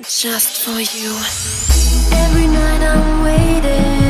just for you. Every night I'm waiting.